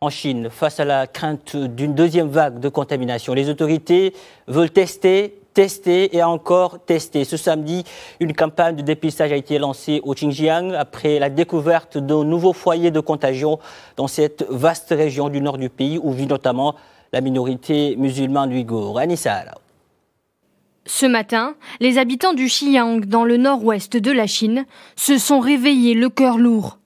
En Chine, face à la crainte d'une deuxième vague de contamination, les autorités veulent tester, tester et encore tester. Ce samedi, une campagne de dépistage a été lancée au Xinjiang après la découverte d'un nouveau foyer de contagion dans cette vaste région du nord du pays où vit notamment la minorité musulmane ouïghour. Anissa ce matin, les habitants du Xinjiang, dans le nord-ouest de la Chine, se sont réveillés le cœur lourd.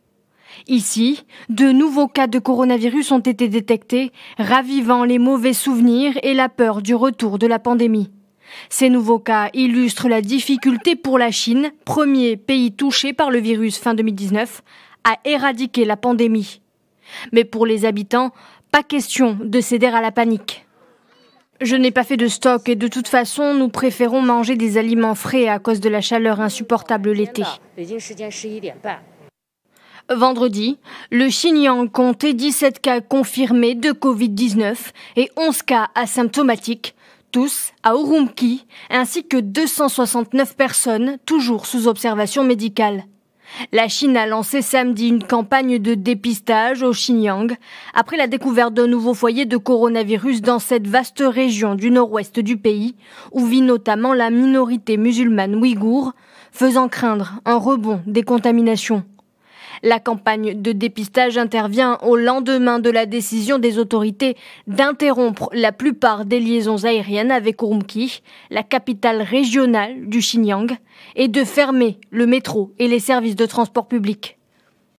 Ici, de nouveaux cas de coronavirus ont été détectés, ravivant les mauvais souvenirs et la peur du retour de la pandémie. Ces nouveaux cas illustrent la difficulté pour la Chine, premier pays touché par le virus fin 2019, à éradiquer la pandémie. Mais pour les habitants, pas question de céder à la panique. Je n'ai pas fait de stock et de toute façon, nous préférons manger des aliments frais à cause de la chaleur insupportable l'été. Vendredi, le Xinjiang comptait 17 cas confirmés de Covid-19 et 11 cas asymptomatiques, tous à Urumqi, ainsi que 269 personnes toujours sous observation médicale. La Chine a lancé samedi une campagne de dépistage au Xinjiang après la découverte d'un nouveau foyer de coronavirus dans cette vaste région du nord-ouest du pays où vit notamment la minorité musulmane ouïghour, faisant craindre un rebond des contaminations. La campagne de dépistage intervient au lendemain de la décision des autorités d'interrompre la plupart des liaisons aériennes avec Urumqi, la capitale régionale du Xinjiang, et de fermer le métro et les services de transport public.